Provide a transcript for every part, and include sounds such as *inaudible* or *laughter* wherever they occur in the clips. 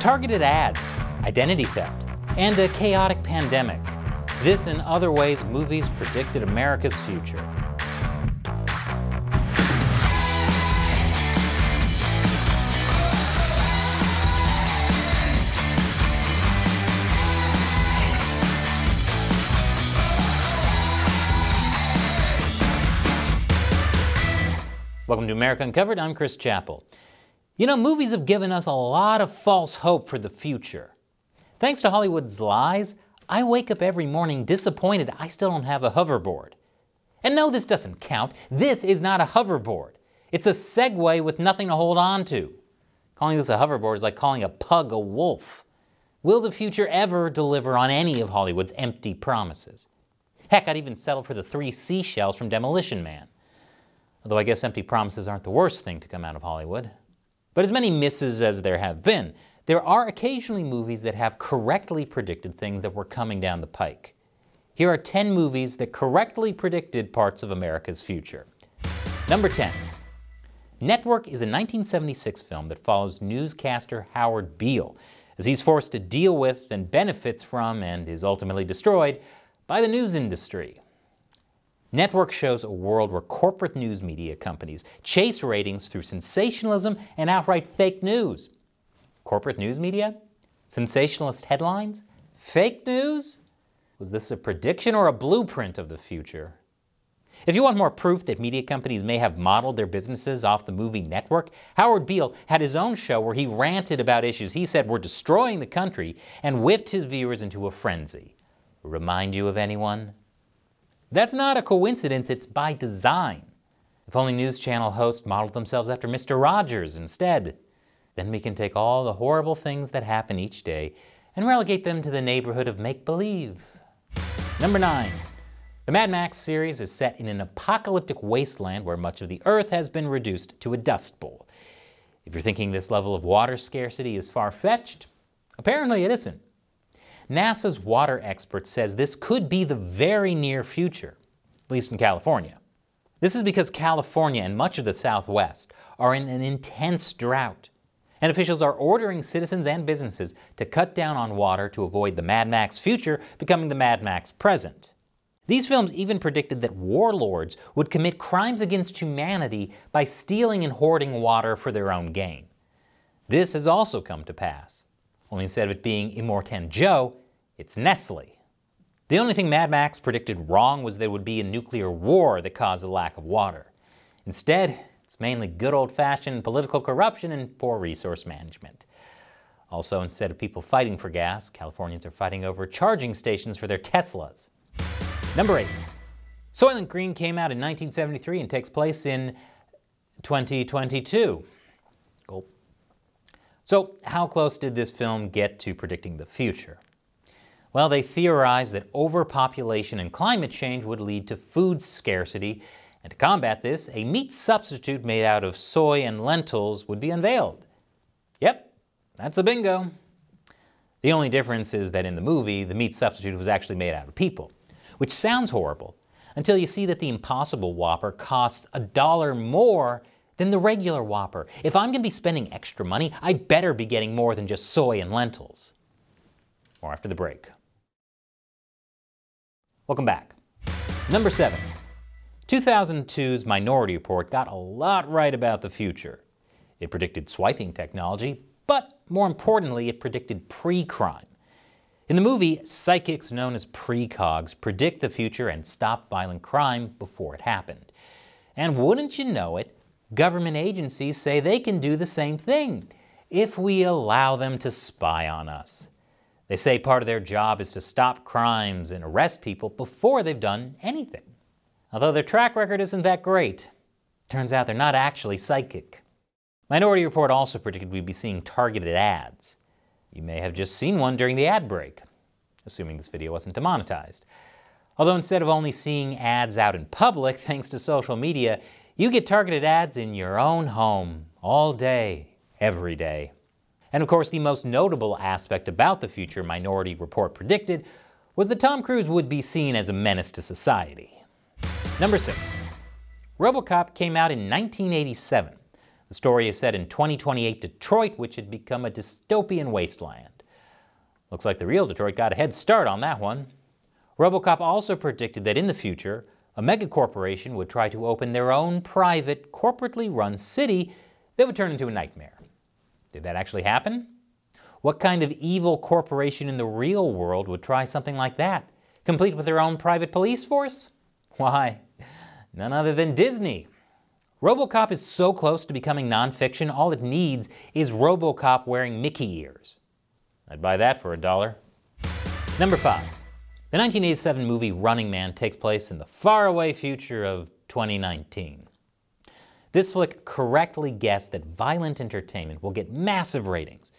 targeted ads, identity theft, and a chaotic pandemic. This and other ways movies predicted America's future. Welcome to America Uncovered. I'm Chris Chappell. You know, movies have given us a lot of false hope for the future. Thanks to Hollywood's lies, I wake up every morning disappointed I still don't have a hoverboard. And no, this doesn't count. This is not a hoverboard. It's a Segway with nothing to hold on to. Calling this a hoverboard is like calling a pug a wolf. Will the future ever deliver on any of Hollywood's empty promises? Heck, I'd even settle for the three seashells from Demolition Man. Although I guess empty promises aren't the worst thing to come out of Hollywood. But as many misses as there have been, there are occasionally movies that have correctly predicted things that were coming down the pike. Here are 10 movies that correctly predicted parts of America's future. Number 10. Network is a 1976 film that follows newscaster Howard Beale as he's forced to deal with and benefits from and is ultimately destroyed by the news industry. Network shows a world where corporate news media companies chase ratings through sensationalism and outright fake news. Corporate news media? Sensationalist headlines? Fake news? Was this a prediction or a blueprint of the future? If you want more proof that media companies may have modeled their businesses off the movie Network, Howard Beale had his own show where he ranted about issues he said were destroying the country and whipped his viewers into a frenzy. Remind you of anyone? That's not a coincidence, it's by design. If only News Channel hosts modeled themselves after Mr. Rogers instead, then we can take all the horrible things that happen each day and relegate them to the neighborhood of make-believe. Number 9. The Mad Max series is set in an apocalyptic wasteland where much of the Earth has been reduced to a dust bowl. If you're thinking this level of water scarcity is far-fetched, apparently it isn't. NASA's water expert says this could be the very near future, at least in California. This is because California and much of the Southwest are in an intense drought, and officials are ordering citizens and businesses to cut down on water to avoid the Mad Max future becoming the Mad Max present. These films even predicted that warlords would commit crimes against humanity by stealing and hoarding water for their own gain. This has also come to pass only instead of it being Immortan Joe, it's Nestle. The only thing Mad Max predicted wrong was there would be a nuclear war that caused the lack of water. Instead, it's mainly good old-fashioned political corruption and poor resource management. Also, instead of people fighting for gas, Californians are fighting over charging stations for their Teslas. Number 8. Soylent Green came out in 1973 and takes place in 2022. So how close did this film get to predicting the future? Well, they theorized that overpopulation and climate change would lead to food scarcity, and to combat this, a meat substitute made out of soy and lentils would be unveiled. Yep, that's a bingo. The only difference is that in the movie, the meat substitute was actually made out of people, which sounds horrible until you see that the Impossible Whopper costs a dollar more than the regular Whopper. If I'm going to be spending extra money, I better be getting more than just soy and lentils. More after the break. Welcome back. Number 7. 2002's Minority Report got a lot right about the future. It predicted swiping technology, but more importantly, it predicted pre-crime. In the movie, psychics known as precogs predict the future and stop violent crime before it happened. And wouldn't you know it, Government agencies say they can do the same thing if we allow them to spy on us. They say part of their job is to stop crimes and arrest people before they've done anything. Although their track record isn't that great, turns out they're not actually psychic. Minority Report also predicted we'd be seeing targeted ads. You may have just seen one during the ad break, assuming this video wasn't demonetized. Although instead of only seeing ads out in public *laughs* thanks to social media, you get targeted ads in your own home all day, every day. And of course, the most notable aspect about the future Minority Report predicted was that Tom Cruise would be seen as a menace to society. Number 6. RoboCop came out in 1987, The story is set in 2028 Detroit, which had become a dystopian wasteland. Looks like the real Detroit got a head start on that one. Robocop also predicted that in the future, a megacorporation would try to open their own private, corporately run city that would turn into a nightmare. Did that actually happen? What kind of evil corporation in the real world would try something like that, complete with their own private police force? Why, none other than Disney. Robocop is so close to becoming nonfiction, all it needs is Robocop wearing Mickey ears. I'd buy that for a dollar. Number five. The 1987 movie Running Man takes place in the faraway future of 2019. This flick correctly guessed that violent entertainment will get massive ratings.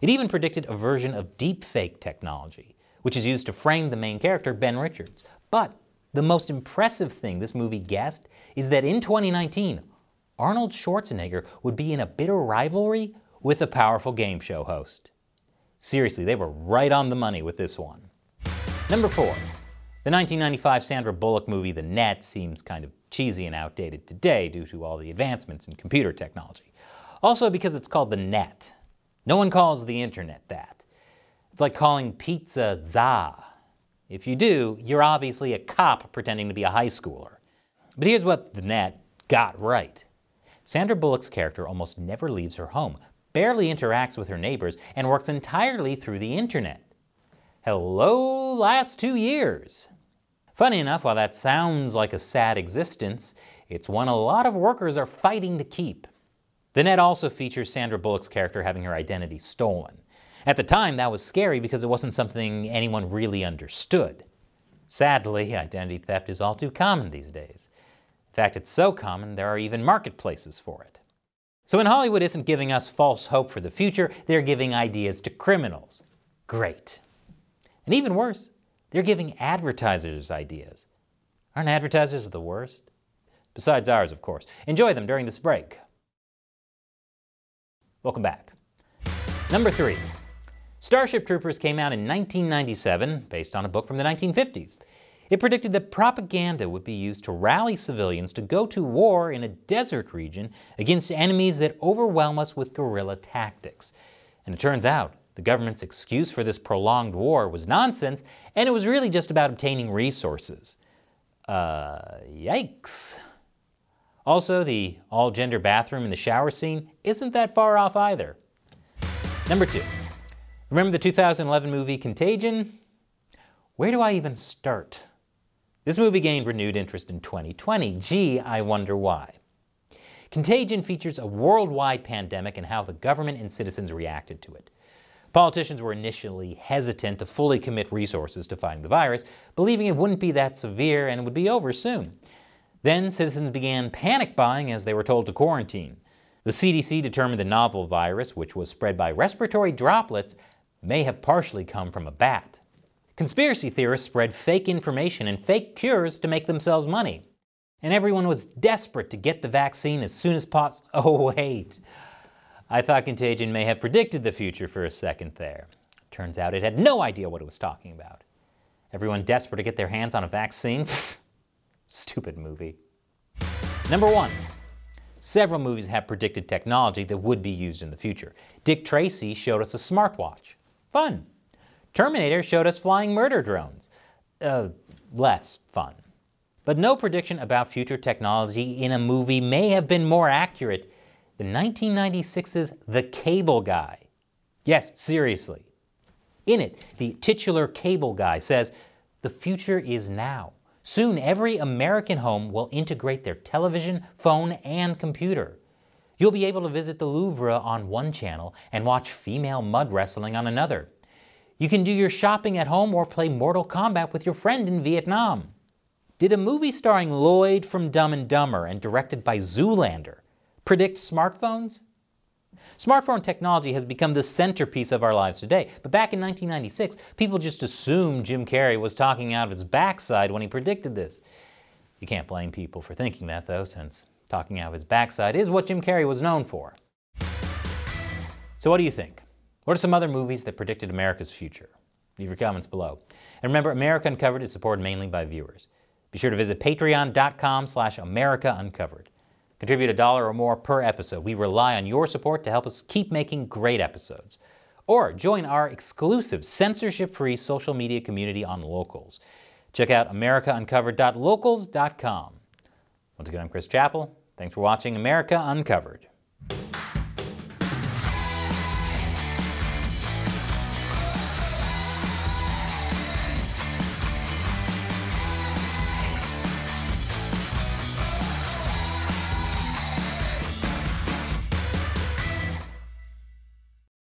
It even predicted a version of deepfake technology, which is used to frame the main character, Ben Richards. But the most impressive thing this movie guessed is that in 2019, Arnold Schwarzenegger would be in a bitter rivalry with a powerful game show host. Seriously, they were right on the money with this one. Number four, the 1995 Sandra Bullock movie The Net seems kind of cheesy and outdated today due to all the advancements in computer technology. Also because it's called The Net. No one calls the internet that. It's like calling pizza za. If you do, you're obviously a cop pretending to be a high schooler. But here's what The Net got right. Sandra Bullock's character almost never leaves her home, barely interacts with her neighbors, and works entirely through the internet. Hello, last two years. Funny enough, while that sounds like a sad existence, it's one a lot of workers are fighting to keep. The net also features Sandra Bullock's character having her identity stolen. At the time, that was scary because it wasn't something anyone really understood. Sadly, identity theft is all too common these days. In fact, it's so common there are even marketplaces for it. So when Hollywood isn't giving us false hope for the future, they're giving ideas to criminals. Great. And even worse, they're giving advertisers ideas. Aren't advertisers the worst? Besides ours, of course. Enjoy them during this break. Welcome back. Number three. Starship Troopers came out in 1997, based on a book from the 1950s. It predicted that propaganda would be used to rally civilians to go to war in a desert region against enemies that overwhelm us with guerrilla tactics. And it turns out the government's excuse for this prolonged war was nonsense, and it was really just about obtaining resources. Uh, yikes. Also, the all gender bathroom in the shower scene isn't that far off either. Number two, remember the 2011 movie Contagion? Where do I even start? This movie gained renewed interest in 2020. Gee, I wonder why. Contagion features a worldwide pandemic and how the government and citizens reacted to it. Politicians were initially hesitant to fully commit resources to fighting the virus, believing it wouldn't be that severe and would be over soon. Then citizens began panic buying as they were told to quarantine. The CDC determined the novel virus, which was spread by respiratory droplets, may have partially come from a bat. Conspiracy theorists spread fake information and fake cures to make themselves money. And everyone was desperate to get the vaccine as soon as possible. *laughs* Oh, wait. I thought Contagion may have predicted the future for a second there. Turns out it had no idea what it was talking about. Everyone desperate to get their hands on a vaccine? *laughs* Stupid movie. Number one, several movies have predicted technology that would be used in the future. Dick Tracy showed us a smartwatch. Fun. Terminator showed us flying murder drones. Uh, less fun. But no prediction about future technology in a movie may have been more accurate the 1996's The Cable Guy. Yes, seriously. In it, the titular cable guy says, The future is now. Soon every American home will integrate their television, phone, and computer. You'll be able to visit the Louvre on one channel and watch female mud wrestling on another. You can do your shopping at home or play Mortal Kombat with your friend in Vietnam. Did a movie starring Lloyd from Dumb and Dumber and directed by Zoolander predict smartphones? Smartphone technology has become the centerpiece of our lives today, but back in 1996, people just assumed Jim Carrey was talking out of his backside when he predicted this. You can't blame people for thinking that, though, since talking out of his backside is what Jim Carrey was known for. So what do you think? What are some other movies that predicted America's future? Leave your comments below. And remember, America Uncovered is supported mainly by viewers. Be sure to visit patreon.com slash America Uncovered. Contribute a dollar or more per episode. We rely on your support to help us keep making great episodes. Or join our exclusive censorship-free social media community on Locals. Check out americauncovered.locals.com. Once again, I'm Chris Chappell. Thanks for watching America Uncovered.